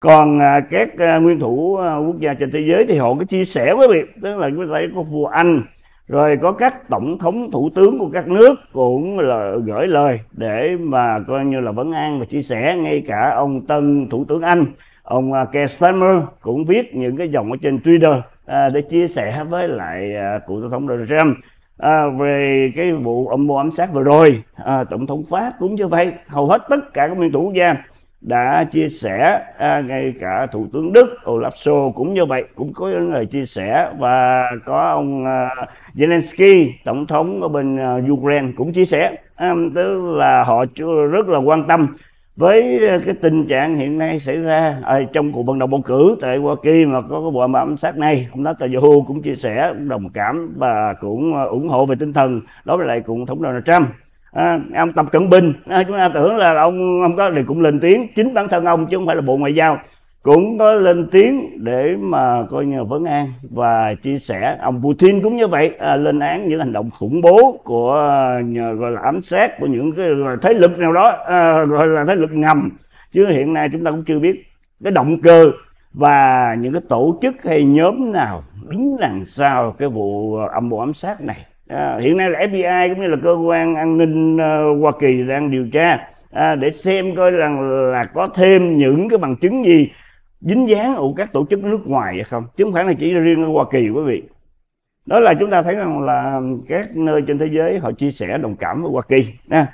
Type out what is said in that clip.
còn à, các à, nguyên thủ à, quốc gia trên thế giới thì họ có chia sẻ với việc tức là chúng ta có vua anh rồi có các tổng thống thủ tướng của các nước cũng là gửi lời để mà coi như là vấn an và chia sẻ. Ngay cả ông tân thủ tướng anh ông Keir Starmer cũng viết những cái dòng ở trên Twitter à, để chia sẻ với lại à, cựu tổng thống Donald Trump. À, về cái vụ âm mưu ám sát vừa rồi à, tổng thống Pháp cũng như vậy hầu hết tất cả các nguyên thủ quốc gia đã chia sẻ à, ngay cả thủ tướng Đức Olaf Scholz cũng như vậy cũng có những lời chia sẻ và có ông à, Zelensky tổng thống ở bên à, Ukraine cũng chia sẻ. À, tức là họ rất là quan tâm với à, cái tình trạng hiện nay xảy ra à, trong cuộc vận động bầu cử tại Hoa Kỳ mà có cái vụ ám sát này. Ông Netanyahu cũng chia sẻ đồng cảm và cũng à, ủng hộ về tinh thần đối với lại cùng thống Donald Trump à, ông tập cận bình. À, chúng ta tưởng là ông ông có thì cũng lên tiếng chính bản thân ông chứ không phải là bộ ngoại giao. Cũng có lên tiếng để mà coi như vấn an và chia sẻ. Ông Putin cũng như vậy à, lên án những hành động khủng bố của nhờ, gọi là ám sát của những cái thế lực nào đó à, gọi là thế lực ngầm. Chứ hiện nay chúng ta cũng chưa biết cái động cơ và những cái tổ chức hay nhóm nào đứng đằng sau cái vụ à, âm mưu ám sát này à, hiện nay là FBI cũng như là cơ quan an ninh uh, Hoa Kỳ đang điều tra. À, để xem coi rằng là có thêm những cái bằng chứng gì dính dáng ở các tổ chức nước ngoài hay không. Chứ không phải là chỉ riêng ở Hoa Kỳ quý vị. Đó là chúng ta thấy rằng là các nơi trên thế giới họ chia sẻ đồng cảm với Hoa Kỳ. À,